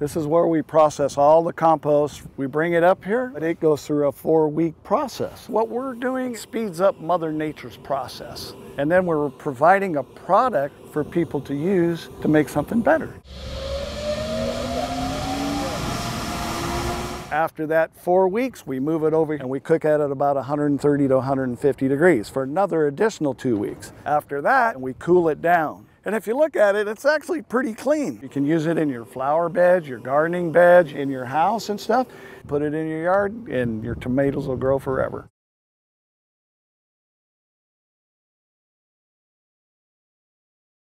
This is where we process all the compost. We bring it up here, but it goes through a four week process. What we're doing speeds up Mother Nature's process. And then we're providing a product for people to use to make something better. After that four weeks, we move it over and we cook it at about 130 to 150 degrees for another additional two weeks. After that, we cool it down. And if you look at it, it's actually pretty clean. You can use it in your flower beds, your gardening beds, in your house and stuff. Put it in your yard and your tomatoes will grow forever.